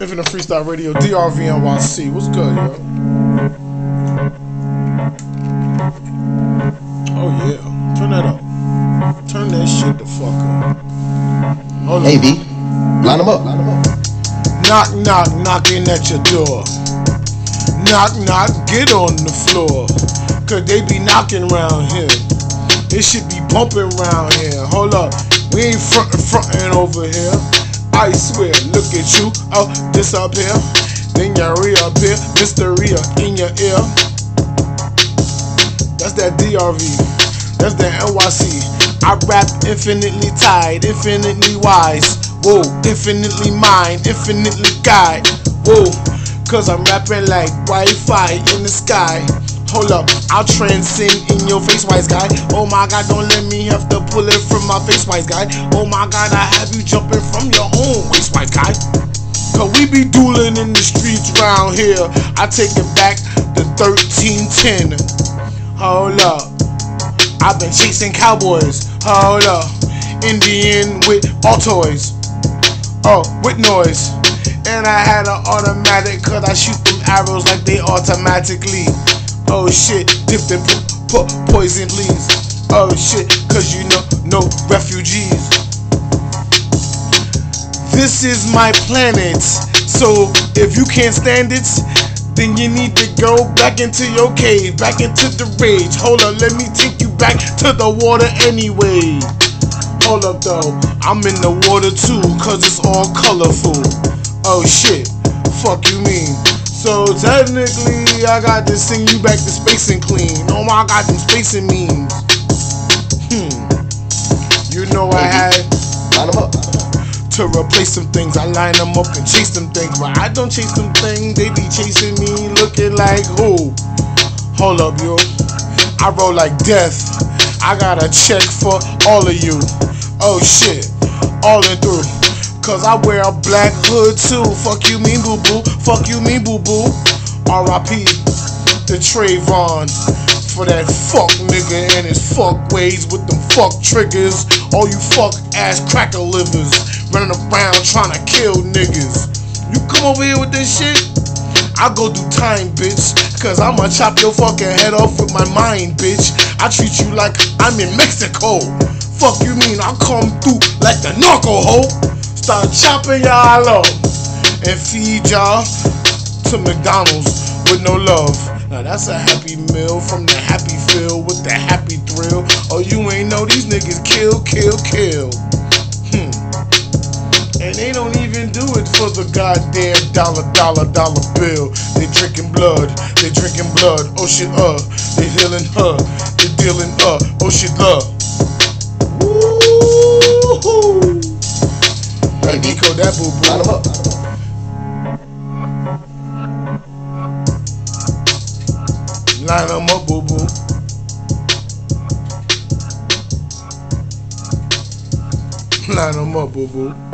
Infinite Freestyle Radio, DRVNYC. What's good, yo? Oh, yeah. Turn that up. Turn that shit the fuck up. Hold hey, B. Line them up. Line them up. Knock, knock, knocking at your door. Knock, knock, get on the floor. Cause they be knocking around here. It should be bumping around here. Hold up. We ain't frontin' frontin' over here. I swear, look at you, oh, here, then your reappear, mystery in your ear. That's that DRV, that's that NYC. I rap infinitely tied, infinitely wise. Whoa, infinitely mine, infinitely guide. Whoa, cause I'm rapping like Wi-Fi in the sky. Hold up, I'll transcend in your face, wise guy. Oh my god, don't let me have to pull it from my face, wise guy. Oh my god, I have you jumping from your own waist, wise guy. Cause we be dueling in the streets round here. I take it back to 1310. Hold up. I've been chasing cowboys. Hold up. Indian with all toys. Oh, with noise. And I had an automatic cause I shoot them arrows like they automatically. Oh shit, dipped in po po poison leaves. Oh shit, cause you know, no refugees. This is my planet, so if you can't stand it, then you need to go back into your cave, back into the rage. Hold up, let me take you back to the water anyway. Hold up though, I'm in the water too, cause it's all colorful. Oh shit, fuck you mean? So technically, I got to send you back to space and clean. Oh my I got them spacing memes. Hmm. You know I had line them up. To replace some things, I line them up and chase them things. But I don't chase them things, they be chasing me, looking like who? Hold up, yo. I roll like death. I got a check for all of you. Oh shit, all in through. Cause I wear a black hood too. Fuck you mean boo boo. Fuck you mean boo boo. R.I.P. to Trayvon. For that fuck nigga and his fuck ways with them fuck triggers. All you fuck ass cracker livers running around trying to kill niggas. You come over here with this shit? I go do time, bitch. Cause I'ma chop your fucking head off with my mind, bitch. I treat you like I'm in Mexico. Fuck you mean I come through like the narco hoe? Start chopping y'all up and feed y'all to McDonald's with no love. Now that's a happy meal from the happy feel with the happy thrill. Oh, you ain't know these niggas kill, kill, kill. Hmm. And they don't even do it for the goddamn dollar, dollar, dollar bill. They drinking blood, they drinking blood. Oh shit, uh, they healing her, they dealing uh. Oh shit, uh. Decode that boo boo. Line them up. Line them up, boo boo. Line them up, boo boo.